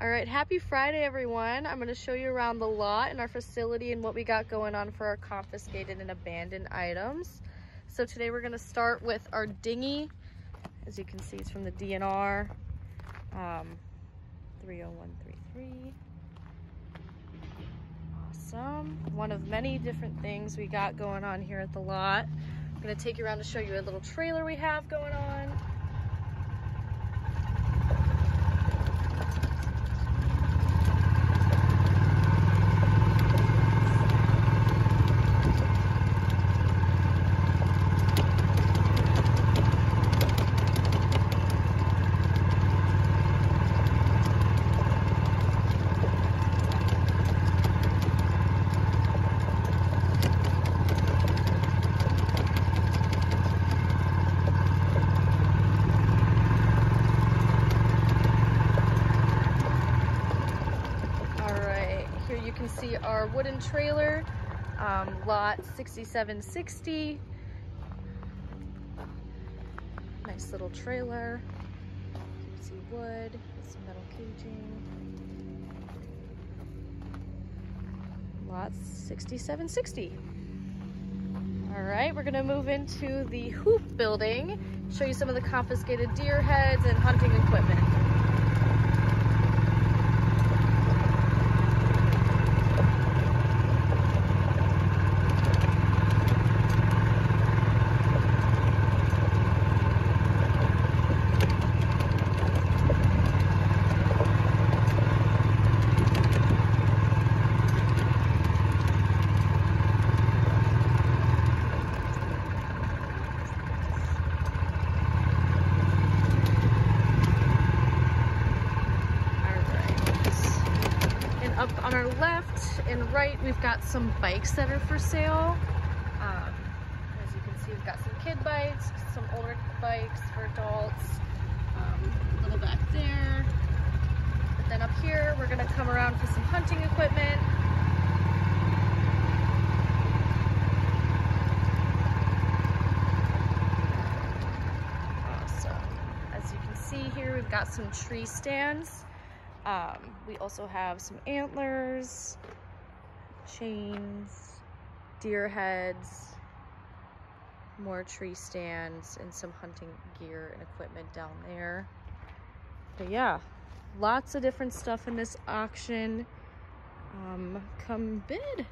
All right, happy Friday, everyone. I'm gonna show you around the lot and our facility and what we got going on for our confiscated and abandoned items. So today we're gonna start with our dinghy. As you can see, it's from the DNR, um, 30133. Awesome. One of many different things we got going on here at the lot. I'm gonna take you around to show you a little trailer we have going on. All right, here you can see our wooden trailer, um, lot 6760. Nice little trailer. You can see wood, some metal caging. Lot 6760. All right, we're gonna move into the hoop building, show you some of the confiscated deer heads and hunting equipment. And up on our left and right, we've got some bikes that are for sale. Um, as you can see, we've got some kid bikes, some older bikes for adults, um, a little back there. But then up here, we're gonna come around for some hunting equipment. Awesome. As you can see here, we've got some tree stands. Um, we also have some antlers, chains, deer heads, more tree stands, and some hunting gear and equipment down there. But yeah, lots of different stuff in this auction. Um, come bid.